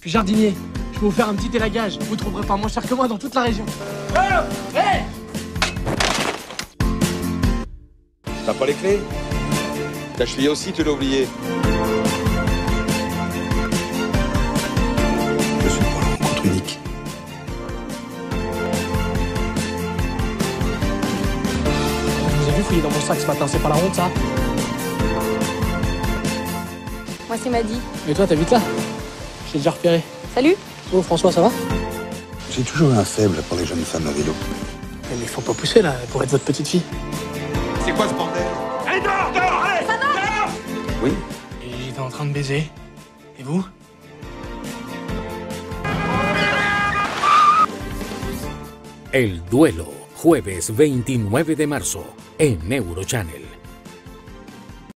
Puis jardinier, je peux vous faire un petit élagage. Vous trouverez pas moins cher que moi dans toute la région. Oh Hé T'as pas les clés Ta cheville aussi, tu l'as oublié. Je suis pour la rencontre unique. Vous avez vu fouiller dans mon sac ce matin, c'est pas la honte ça Moi, c'est Maddy. Et toi, t'habites là? J'ai déjà repéré. Salut Oh François, ça va? J'ai toujours eu un faible pour les jeunes femmes à vélo. Mais il faut pas pousser là pour être votre petite fille. C'est quoi ce bordel? Oui Et j'étais en train de baiser. Et vous? El Duelo, jueves 29 de marzo, en Eurochannel.